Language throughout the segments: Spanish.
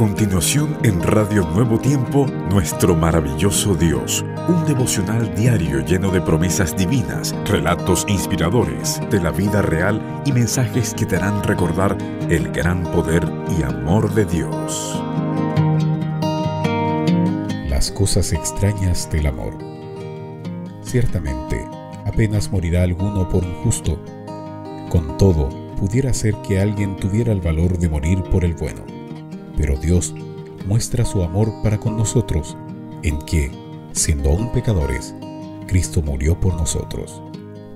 continuación en Radio Nuevo Tiempo, Nuestro maravilloso Dios, un devocional diario lleno de promesas divinas, relatos inspiradores de la vida real y mensajes que te harán recordar el gran poder y amor de Dios. Las cosas extrañas del amor. Ciertamente, apenas morirá alguno por un justo. Con todo, pudiera ser que alguien tuviera el valor de morir por el bueno pero Dios muestra su amor para con nosotros en que, siendo aún pecadores, Cristo murió por nosotros.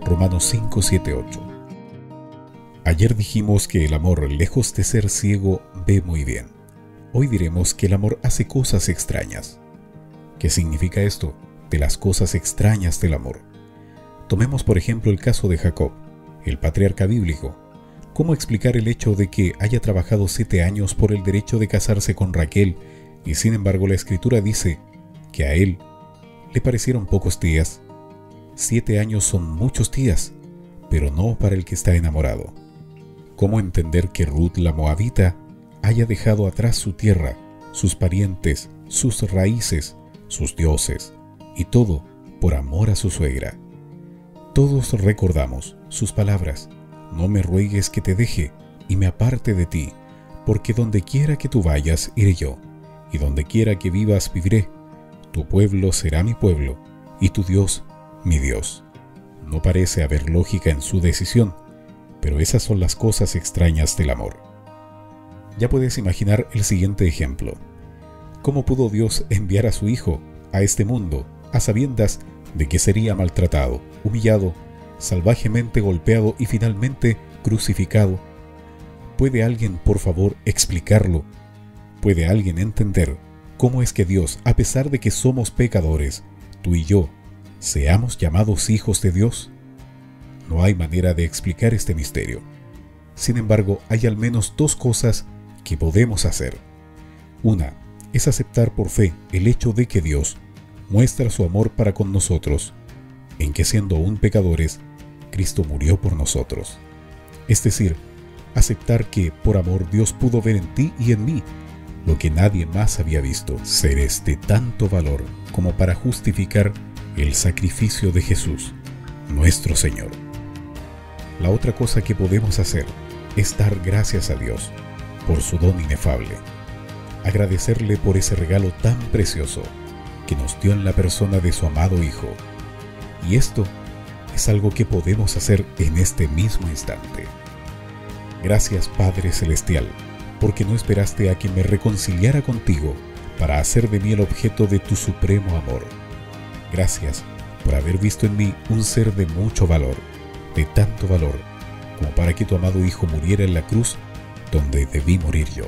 Romanos 5, 7, 8. Ayer dijimos que el amor, lejos de ser ciego, ve muy bien. Hoy diremos que el amor hace cosas extrañas. ¿Qué significa esto? De las cosas extrañas del amor. Tomemos por ejemplo el caso de Jacob, el patriarca bíblico, ¿Cómo explicar el hecho de que haya trabajado siete años por el derecho de casarse con Raquel y sin embargo la escritura dice que a él le parecieron pocos días? Siete años son muchos días, pero no para el que está enamorado. ¿Cómo entender que Ruth la Moabita haya dejado atrás su tierra, sus parientes, sus raíces, sus dioses y todo por amor a su suegra? Todos recordamos sus palabras no me ruegues que te deje y me aparte de ti, porque donde quiera que tú vayas, iré yo, y donde quiera que vivas, viviré. Tu pueblo será mi pueblo, y tu Dios, mi Dios. No parece haber lógica en su decisión, pero esas son las cosas extrañas del amor. Ya puedes imaginar el siguiente ejemplo. ¿Cómo pudo Dios enviar a su Hijo a este mundo a sabiendas de que sería maltratado, humillado salvajemente golpeado y finalmente crucificado. ¿Puede alguien, por favor, explicarlo? ¿Puede alguien entender cómo es que Dios, a pesar de que somos pecadores, tú y yo, seamos llamados hijos de Dios? No hay manera de explicar este misterio. Sin embargo, hay al menos dos cosas que podemos hacer. Una es aceptar por fe el hecho de que Dios muestra su amor para con nosotros en que siendo aún pecadores, Cristo murió por nosotros. Es decir, aceptar que por amor Dios pudo ver en ti y en mí lo que nadie más había visto, seres de tanto valor como para justificar el sacrificio de Jesús, nuestro Señor. La otra cosa que podemos hacer es dar gracias a Dios por su don inefable, agradecerle por ese regalo tan precioso que nos dio en la persona de su amado Hijo, y esto es algo que podemos hacer en este mismo instante. Gracias Padre Celestial, porque no esperaste a que me reconciliara contigo para hacer de mí el objeto de tu supremo amor. Gracias por haber visto en mí un ser de mucho valor, de tanto valor, como para que tu amado Hijo muriera en la cruz donde debí morir yo.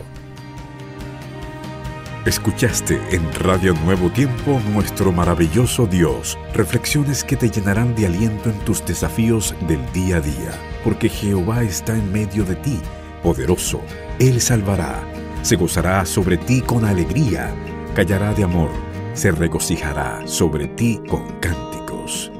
Escuchaste en Radio Nuevo Tiempo nuestro maravilloso Dios, reflexiones que te llenarán de aliento en tus desafíos del día a día, porque Jehová está en medio de ti, poderoso, Él salvará, se gozará sobre ti con alegría, callará de amor, se regocijará sobre ti con cánticos.